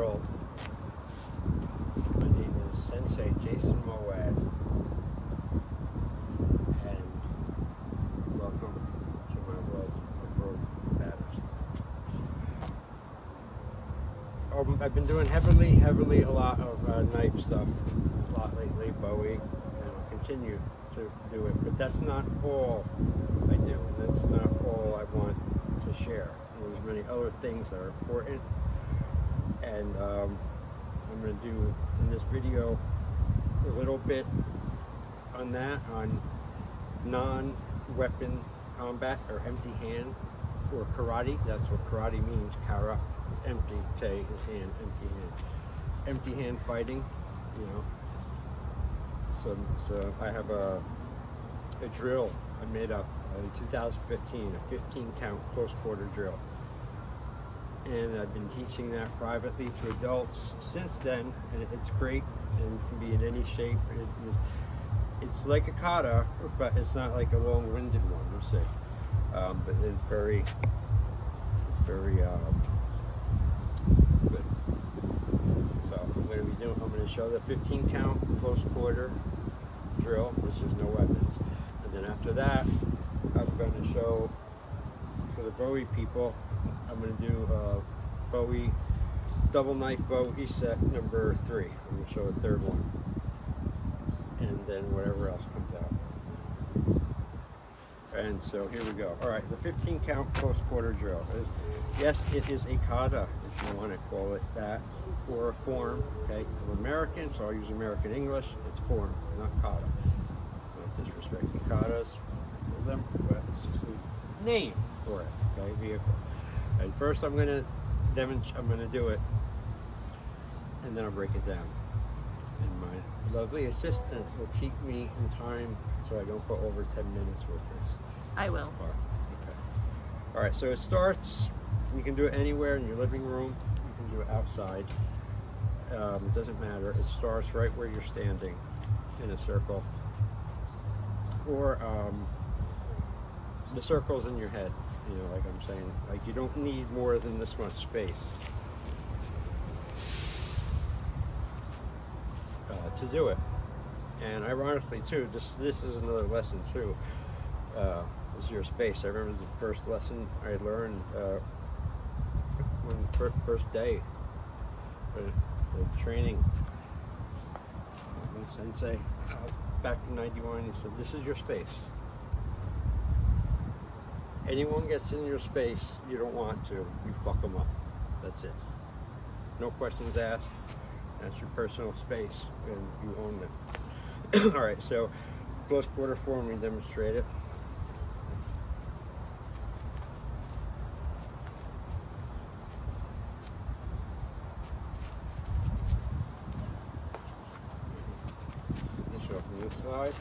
world. My name is Sensei Jason Mowad. And welcome to my world of matters. Um, I've been doing heavily, heavily a lot of uh, knife stuff, a lot lately, Bowie, and I'll continue to do it. But that's not all I do, and that's not all I want to share. There's many other things that are important and um, I'm going to do in this video a little bit on that on non-weapon combat or empty hand or karate. That's what karate means kara. Is empty te is hand empty hand. Empty hand fighting you know. So, so I have a, a drill I made up in 2015 a 15 count close quarter drill and I've been teaching that privately to adults since then and it's great and can be in any shape. It, it, it's like a kata but it's not like a long-winded one we'll say um, but it's very it's very um, good. So I'm going to be doing I'm going to show the 15 count close quarter drill which is no weapons. And then after that I'm going to show for the Bowie people I'm going to do uh, Bowie double knife Bowie set number three. I'm going to show a third one. And then whatever else comes out. And so here we go. All right, the 15 count close quarter drill. Is, yes, it is a kata, if you want to call it that, or a form. Okay, I'm American, so I'll use American English. It's form, not kata. Not disrespecting katas, them, but it's just a name for it. Okay, vehicle. And first I'm gonna demonstrate, I'm gonna do it, and then I'll break it down. And my lovely assistant will keep me in time so I don't go over 10 minutes with this. I will. Okay. All right, so it starts, you can do it anywhere in your living room, you can do it outside. Um, it doesn't matter, it starts right where you're standing in a circle. Or um, the circle's in your head you know, like I'm saying, like you don't need more than this much space uh, to do it. And ironically too, this, this is another lesson too, uh, is your space. I remember the first lesson I learned uh, when first, first day of, of training. Sensei, uh, back in 91, he said, this is your space anyone gets in your space you don't want to, you fuck them up. That's it. No questions asked. That's your personal space and you own it. All right, so close quarter form, we demonstrate it. This.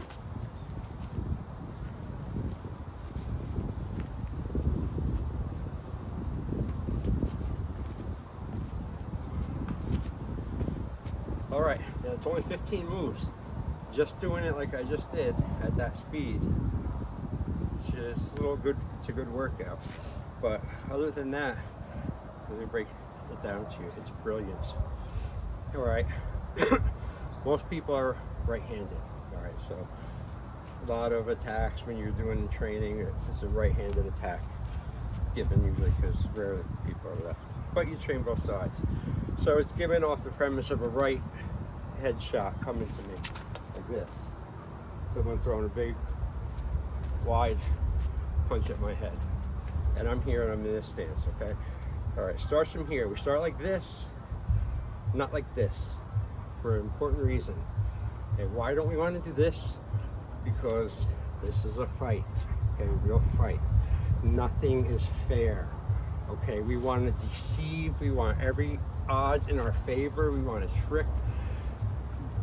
All right, yeah, it's only 15 moves. Just doing it like I just did at that speed, just a little good, it's a good workout. But other than that, let me break it down to you. It's brilliance. All right, most people are right-handed. All right, so a lot of attacks when you're doing training, it's a right-handed attack given usually because rarely people are left. But you train both sides. So it's given off the premise of a right headshot coming to me like this. Someone throwing a big, wide punch at my head. And I'm here and I'm in this stance, okay? All right, starts from here. We start like this, not like this, for an important reason. And why don't we want to do this? Because this is a fight, okay, real fight. Nothing is fair, okay? We want to deceive, we want every odds in our favor, we want to trick,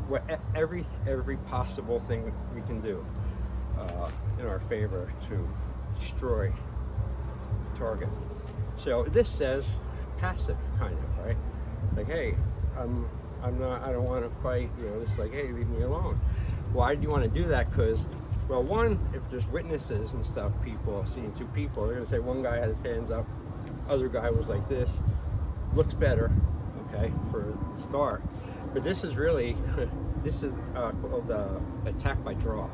what every every possible thing we can do uh, in our favor to destroy the target. So this says passive kind of right, like hey, I'm I'm not I don't want to fight. You know, it's like hey, leave me alone. Why do you want to do that? Because well, one, if there's witnesses and stuff, people seeing two people, they're gonna say one guy had his hands up, other guy was like this, looks better, okay, for the start. But this is really, this is uh, called uh, attack by draw.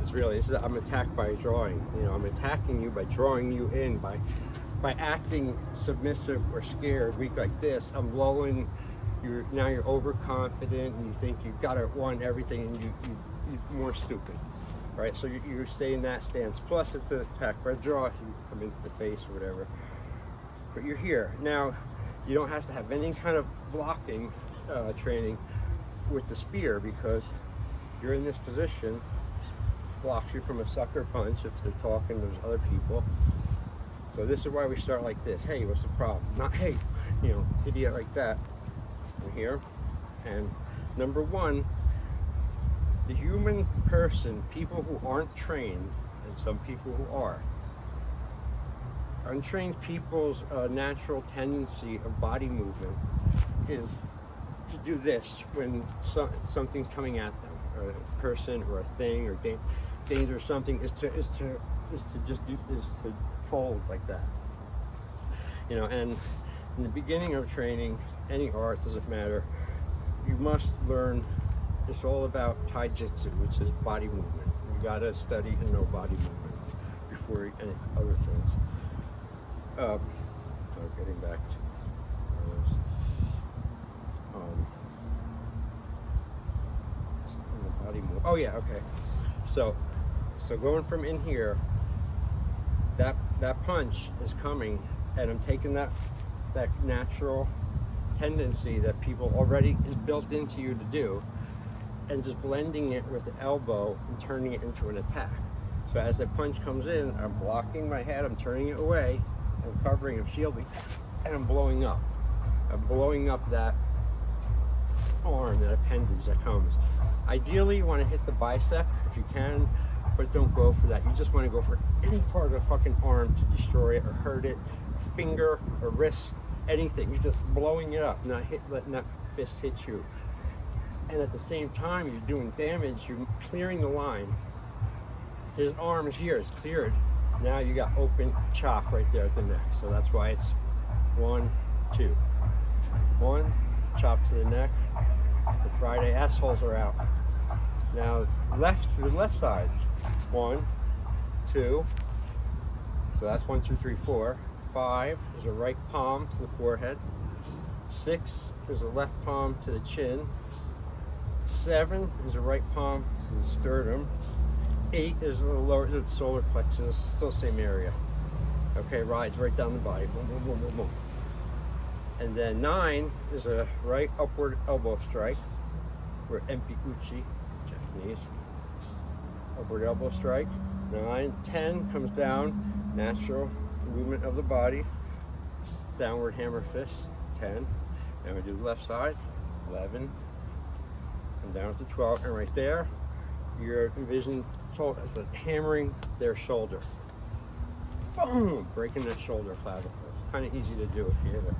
It's really, this is, I'm attacked by drawing. You know, I'm attacking you by drawing you in, by by acting submissive or scared, weak like this. I'm lulling, you're, now you're overconfident and you think you've got it won everything and you, you, you're more stupid. Right, so you, you stay in that stance. Plus, it's an attack by draw. You come into the face or whatever. But you're here now. You don't have to have any kind of blocking uh, training with the spear because you're in this position blocks you from a sucker punch if they're talking there's other people. So this is why we start like this. Hey what's the problem? Not hey you know idiot like that. We're here. And number one the human person people who aren't trained and some people who are untrained people's uh, natural tendency of body movement is to do this when so, something's coming at them, or a person or a thing or da danger or something is to is to is to just do is to fold like that. You know, and in the beginning of training, any art doesn't matter. You must learn. It's all about taijutsu, which is body movement. You gotta study and know body movement before any other things. Um, so getting back to um. Oh yeah, okay. So, so going from in here, that that punch is coming, and I'm taking that that natural tendency that people already is built into you to do, and just blending it with the elbow and turning it into an attack. So as that punch comes in, I'm blocking my head, I'm turning it away, I'm covering, I'm shielding, and I'm blowing up. I'm blowing up that arm, that appendage that comes. Ideally, you want to hit the bicep if you can, but don't go for that. You just want to go for any part of the fucking arm to destroy it or hurt it, a finger, a wrist, anything. You're just blowing it up, not hit, letting that fist hit you. And at the same time, you're doing damage. You're clearing the line. His arm is here. It's cleared. Now you got open chop right there at the neck. So that's why it's one, two. One, chop to the neck. The Friday assholes are out. Now left to the left side. One, two. So that's one, two, three, four. Five is a right palm to the forehead. Six is a left palm to the chin. Seven is a right palm to the sternum. Eight is the lower the solar plexus, still same area. Okay, rides right down the body. Boom, boom, boom, boom, boom. And then nine is a right upward elbow strike, or empi Japanese. Upward elbow strike. Nine, ten comes down, natural movement of the body. Downward hammer fist, 10. And we do the left side, 11. And down to 12. And right there, you're envisioning as hammering their shoulder. Boom! Breaking that shoulder clavicle. Kind of easy to do if you hit it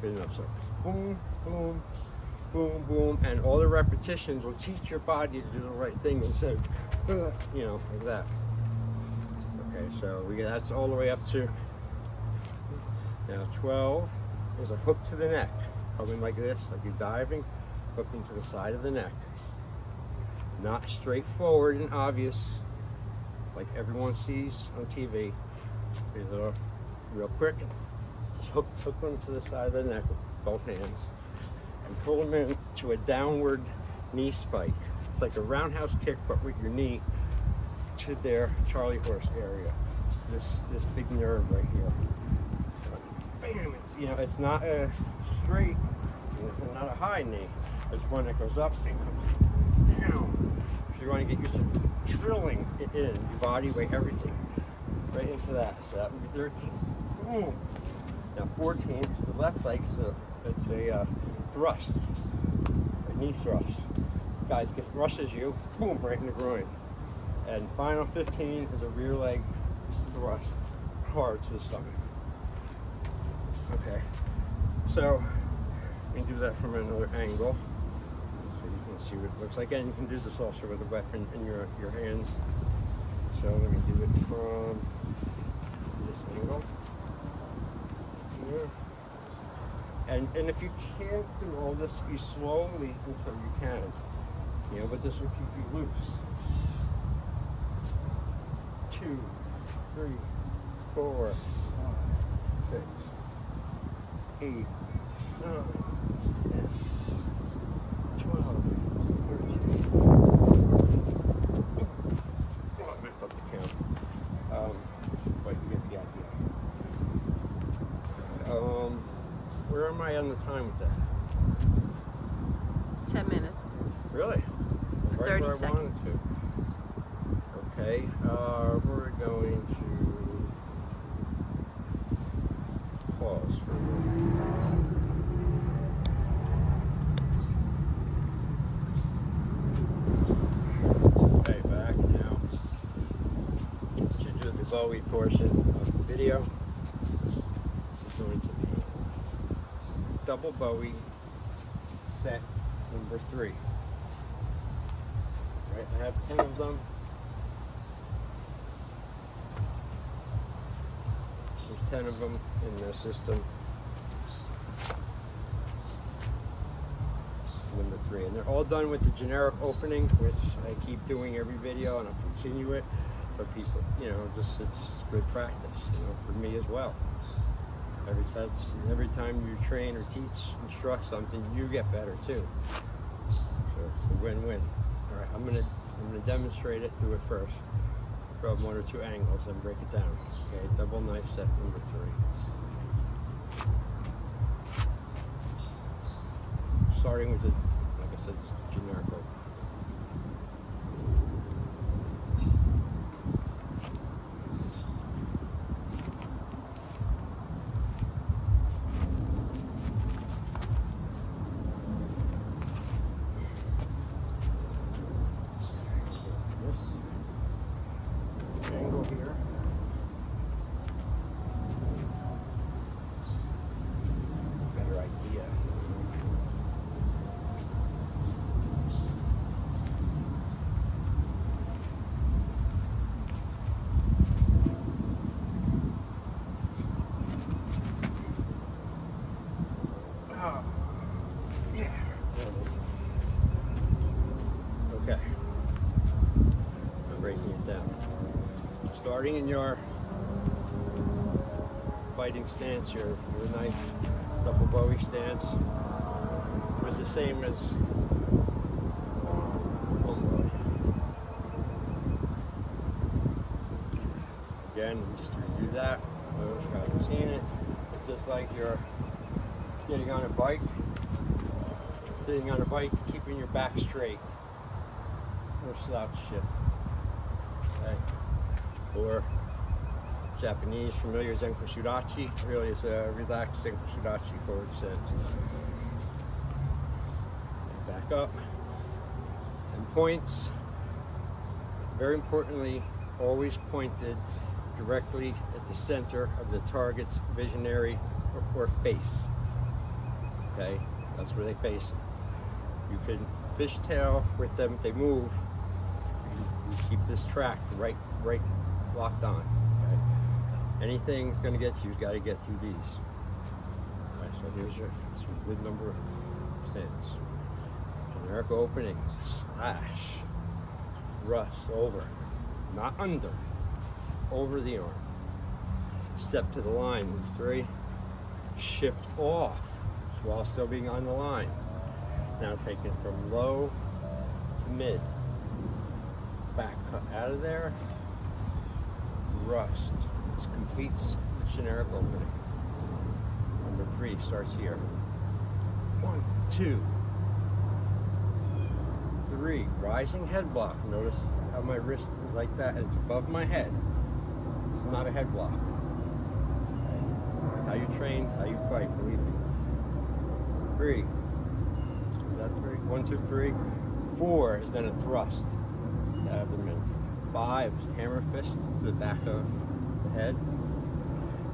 good enough. So boom, boom, boom, boom, and all the repetitions will teach your body to do the right thing instead of, you know, like that. Okay, so we get that's all the way up to now 12 is a hook to the neck, coming like this, like you're diving, hooking to the side of the neck. Not straightforward and obvious, like everyone sees on TV. Real quick hook, hook them to the side of the neck with both hands and pull them in to a downward knee spike. It's like a roundhouse kick, but with your knee to their Charlie horse area. This this big nerve right here. Bam! It's you know it's not a straight, it's not a high knee. It's one that goes up and comes down. So you want to get used to drilling it in your body weight, everything, right into that. So that would be 13. Boom. Now 14 is the left leg, so it's a uh, thrust, a knee thrust. Guys, get rushes you, boom, right in the groin. And final 15 is a rear leg thrust, hard to the stomach. Okay, so we can do that from another angle. So you can see what it looks like. And you can do this also with a weapon in your, your hands. So let me do it from this angle. And, and if you can't do all this, you slowly until you can. You know, but this will keep you loose. Two, three, four, five, six, eight, nine, ten, twelve, thirteen. Oh, I messed up the count. Um, but you get the idea. Um, where am I on the time with that? 10 minutes. Really? Right 30 where I wanted seconds. to. Okay, uh, we're going to pause for a minute. Okay, back now to do the Bowie portion of the video. This is going to be double Bowie set number three. Right, I have 10 of them. There's 10 of them in the system. Number three, and they're all done with the generic opening, which I keep doing every video, and I'll continue it for people. You know, just it's good practice, you know, for me as well. Every time, every time you train or teach, instruct something, you get better too. So it's a win-win. All right, I'm gonna I'm gonna demonstrate it. Do it first. Grab one or two angles and break it down. Okay, double knife set number three. Starting with the, like I said, generic open. This angle here. Better idea. Ah, yeah. There it is. Okay. I'm breaking it down. Starting in your fighting stance, your, your knife double Bowie stance was the same as home Bowie. Again, just review that, those who haven't seen it, it's just like you're getting on a bike, sitting on a bike, keeping your back straight. No slouch shit. Or Japanese familiar Zenkutsu Dachi. Really is a relaxed Zenkutsu Dachi forward sense. Back up. And points. Very importantly, always pointed directly at the center of the target's visionary or, or face. Okay, that's where they face. You can fishtail with them if they move. You, you keep this track right, right locked on. Okay? Anything going to get to you've got to get through these. Okay, so here's your a good number of stance. Generic openings, slash, thrust over, not under, over the arm. Step to the line, move three, shift off while still being on the line. Now take it from low to mid. Back cut out of there. Rust. This completes the generic opening. Number three starts here. One, two, three. Rising head block. Notice how my wrist is like that. It's above my head. It's not a head block. How you train, how you fight, believe me. Three. Is that three? One, two, three. Four is then a thrust. Abdomen. Five is hammer fist to the back of the head.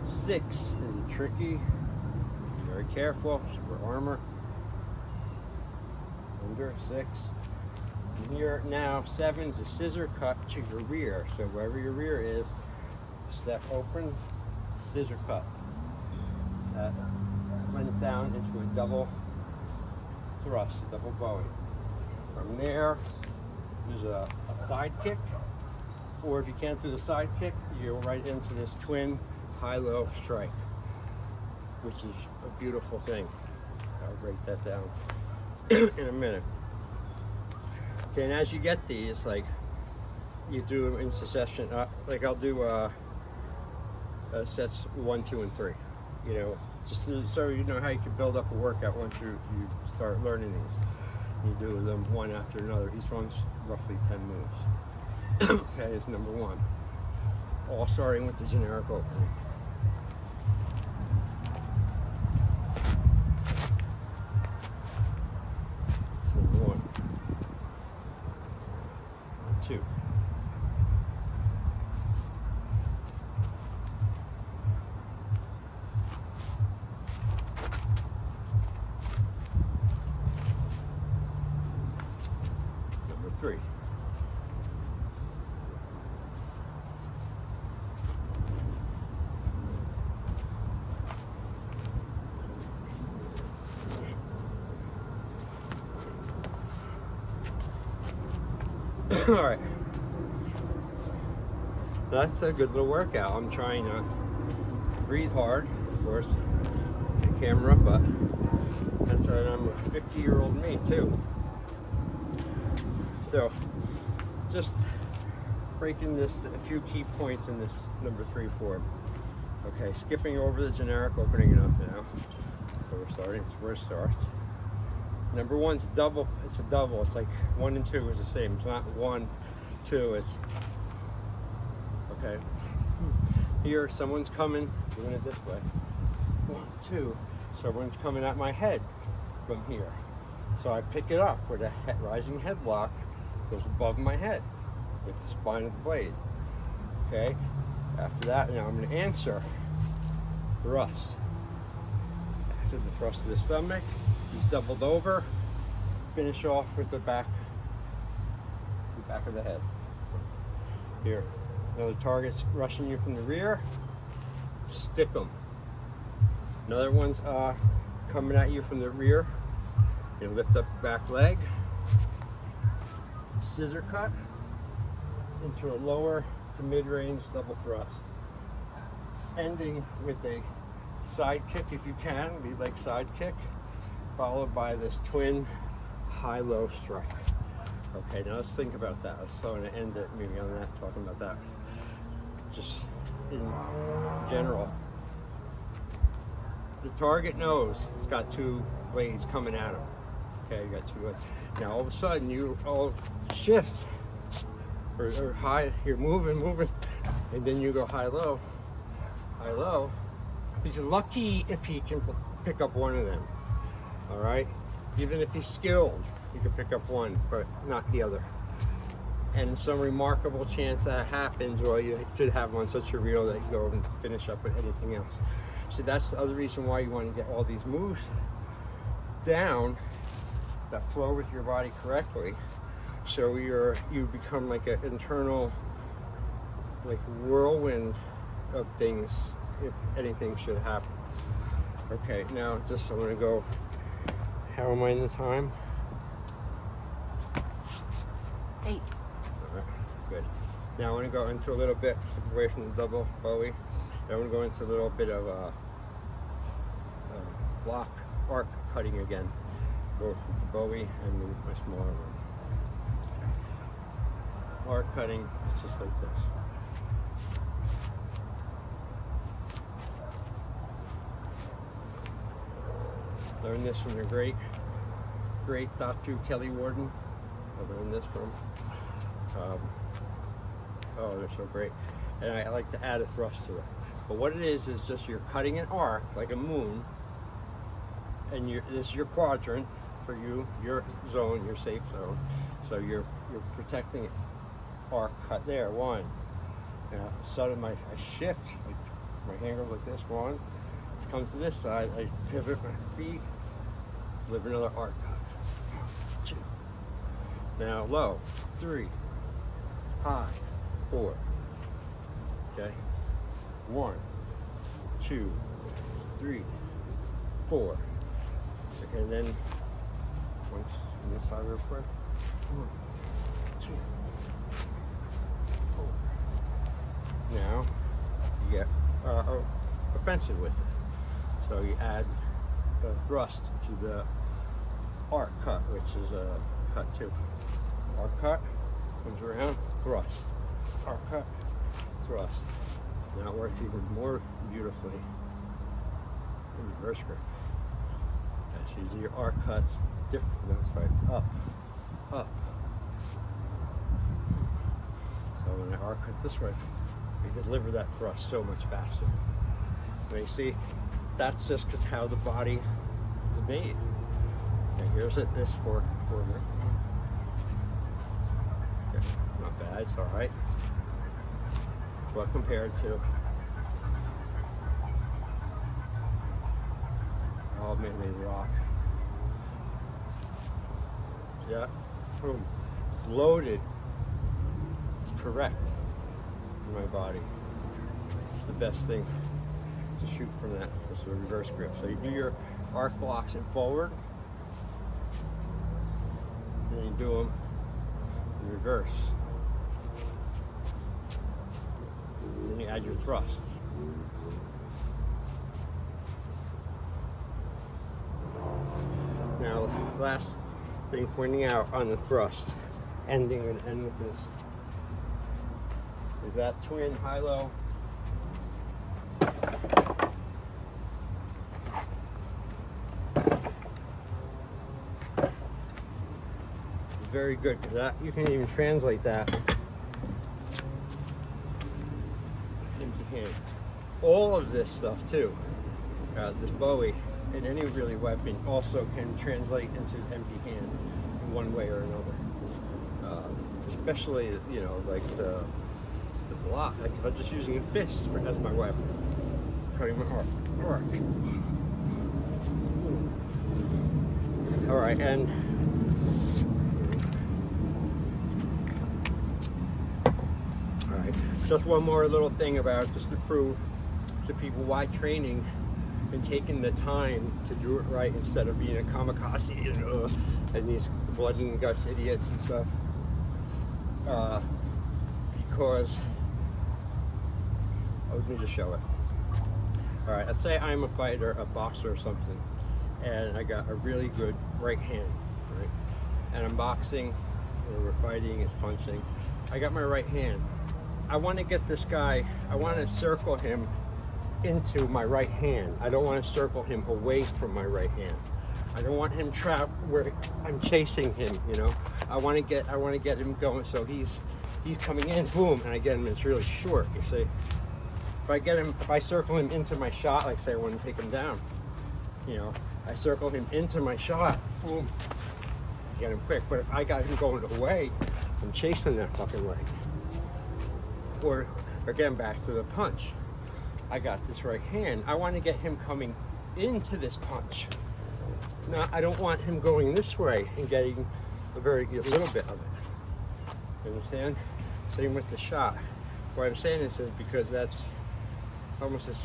Six is tricky. Be very careful. Super armor. Under six. Here now seven is a scissor cut to your rear. So wherever your rear is, step open, scissor cut. That blends down into a double thrust, a double Bowie. From there, there's a, a side kick, or if you can't do the side kick, you're right into this twin high-low strike, which is a beautiful thing. I'll break that down in a minute. Okay, and as you get these, like, you do them in succession. Uh, like I'll do uh, uh, sets one, two, and three. You know, just so you know how you can build up a workout once you, you start learning these. You do them one after another. Each one's roughly 10 moves. okay, is number one. All starting with the generic opening. Number one. Two. Number three. All right. That's a good little workout. I'm trying to breathe hard, of course, the camera, but that's what I'm a 50 year old me too. So, just breaking this, a few key points in this number three form. Okay, skipping over the generic, opening it up now. So we're starting, it's where it starts. Number one's double, it's a double. It's like one and two is the same. It's not one, two, it's, okay. Here, someone's coming, doing it this way. One, two, someone's coming at my head from here. So I pick it up with a head, rising headlock, goes above my head with the spine of the blade. Okay? After that, now I'm going to answer thrust. After the thrust of the stomach, he's doubled over. Finish off with the back, the back of the head. Here, another target's rushing you from the rear. Stick them. Another one's uh, coming at you from the rear. You lift up back leg. Scissor cut into a lower to mid-range double thrust. Ending with a side kick if you can, lead leg side kick, followed by this twin high-low strike. Okay, now let's think about that. So I'm to end it maybe on that, talking about that. Just in general. The target knows it's got two blades coming at him. Okay, you got two blades. Now all of a sudden you all shift or, or high, you're moving, moving, and then you go high-low, high-low. He's lucky if he can pick up one of them. All right, even if he's skilled, he can pick up one, but not the other. And some remarkable chance that happens, well, you should have one such a reel that you go and finish up with anything else. So that's the other reason why you want to get all these moves down that flow with your body correctly. So you're you become like an internal like whirlwind of things if anything should happen. Okay, now just I'm gonna go how am I in the time? Eight. Alright, good. Now I want to go into a little bit away from the double Bowie. I want to go into a little bit of uh, uh, block arc cutting again. Go with the Bowie and then my smaller one. Arc cutting it's just like this. Learned this from the great, great Dr. Kelly Worden. I learned this from. Um, oh, they're so great. And I, I like to add a thrust to it. But what it is, is just you're cutting an arc like a moon, and this is your quadrant for you, your zone, your safe zone. So you're you're protecting it. Arc cut there, one. Now, suddenly I, I shift, like my hand goes like this, one. It comes to this side, I pivot my feet, live another arc. Two. Now low, three, high, four. Okay. One, two, three, four, And then once on this side real quick. One, two, four. Now you get uh, offensive with it. So you add the thrust to the arc cut, which is a cut too. Arc cut comes around, thrust. Arc cut, thrust. Now it works even more beautifully in reverse grip. That's usually your arc cuts different. That's right. Up, up. So when I arc cut this way, we deliver that thrust so much faster. And you see, that's just because how the body is made. Here's it, this for forward. Okay, not bad, it's all right. What compared to Oh man, they rock. Yeah, boom. It's loaded. It's correct in my body. It's the best thing to shoot from that. It's a reverse grip. So you do your arc blocks in forward, and you do them in reverse. And then you add your thrust. Now, last thing pointing out on the thrust, ending and end with this, is that twin high-low very good because that you can even translate that into hand. All of this stuff too, uh, this Bowie and any really weapon also can translate into empty hand in one way or another. Uh, especially you know like the the block. Like if I'm just using a fist for, as my weapon, cutting my. All right, and all right, just one more little thing about just to prove to people why training and taking the time to do it right instead of being a kamikaze, you know, and these blood and guts idiots and stuff. Uh, because oh, let me just show it. All right, let's say I'm a fighter, a boxer or something, and I got a really good right hand, right? And I'm boxing, or we're fighting, it's punching. I got my right hand. I want to get this guy, I want to circle him into my right hand. I don't want to circle him away from my right hand. I don't want him trapped where I'm chasing him, you know. I want to get I want to get him going so he's he's coming in, boom, and I get him it's really short, you see. If I get him if I circle him into my shot, like say I want to take him down, you know, I circle him into my shot, boom, get him quick. But if I got him going away, I'm chasing that fucking leg. Or again back to the punch. I got this right hand. I want to get him coming into this punch. Now, I don't want him going this way and getting a very little bit of it. You understand? Same with the shot. Why I'm saying this is because that's almost as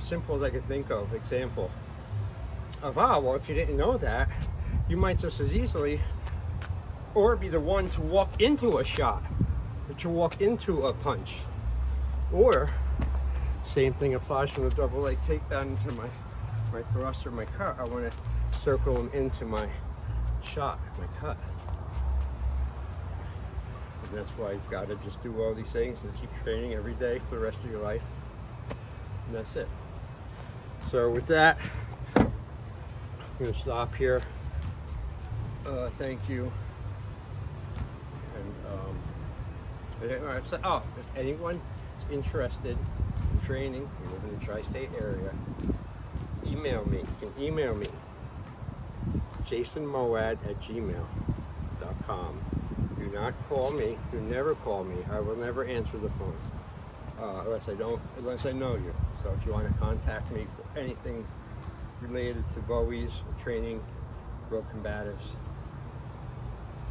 simple as I could think of example of, ah, well, if you didn't know that, you might just as easily or be the one to walk into a shot, to walk into a punch, or same thing applies from the double leg takedown into my, my thrust or my cut. I want to circle them into my shot, my cut. And that's why you've got to just do all these things and keep training every day for the rest of your life. And that's it. So with that, I'm going to stop here. Uh, thank you. And um, oh, if anyone is interested in training, you live in the tri-state area, email me. You can email me, jasonmoad at gmail.com. Do not call me. Do never call me. I will never answer the phone uh, unless I don't, unless I know you. So if you want to contact me for anything related to Bowies, training, real combatives,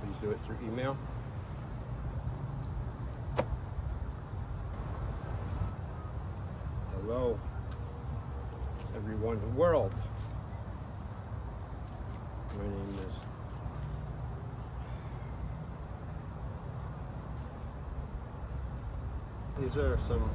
please do it through email. Hello, everyone in the world. my name is. These are some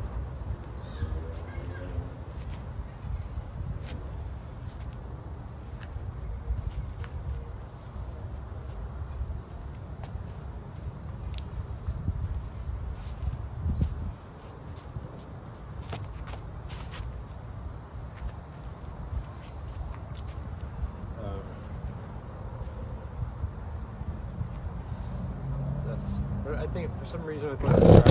uh, that's but I think for some reason I it was